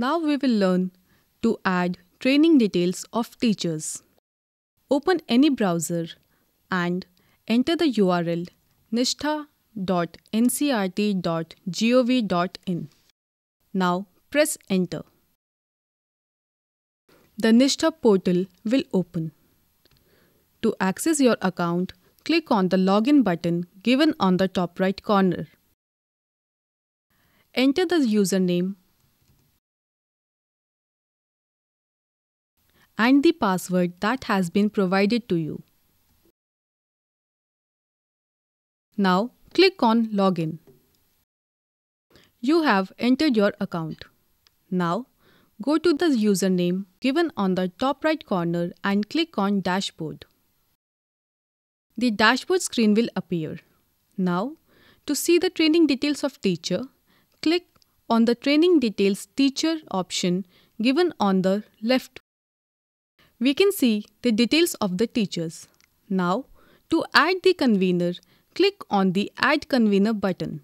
Now we will learn to add training details of teachers. Open any browser and enter the URL nishtha.ncert.gov.in. Now press enter. The Nishtha portal will open. To access your account, click on the login button given on the top right corner. Enter the username and the password that has been provided to you. Now click on Login. You have entered your account. Now go to the username given on the top right corner and click on Dashboard. The dashboard screen will appear. Now, to see the training details of teacher, click on the Training Details Teacher option given on the left. We can see the details of the teachers. Now, to add the convener, click on the Add Convener button.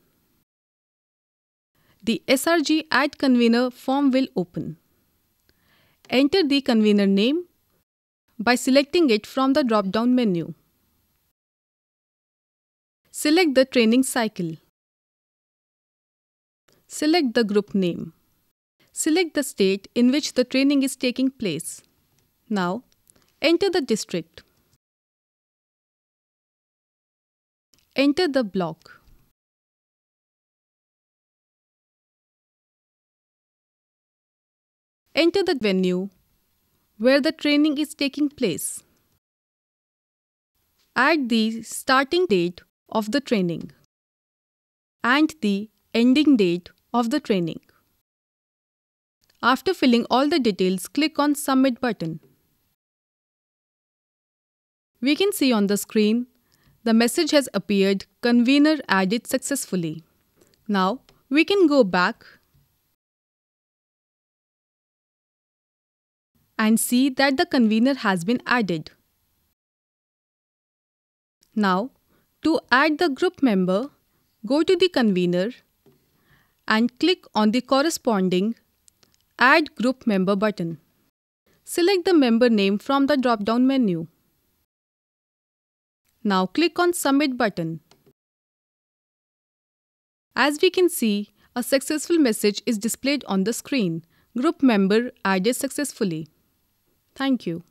The SRG Add Convener form will open. Enter the convener name by selecting it from the drop-down menu. Select the training cycle. Select the group name. Select the state in which the training is taking place. Now, enter the district. Enter the block. Enter the venue where the training is taking place. Add the starting date of the training and the ending date of the training. After filling all the details, click on Submit button. We can see on the screen the message has appeared Convener added successfully. Now we can go back and see that the convener has been added. Now, to add the group member, go to the convener and click on the corresponding Add Group Member button. Select the member name from the drop-down menu. Now click on Submit button. As we can see, a successful message is displayed on the screen. Group member added successfully. Thank you.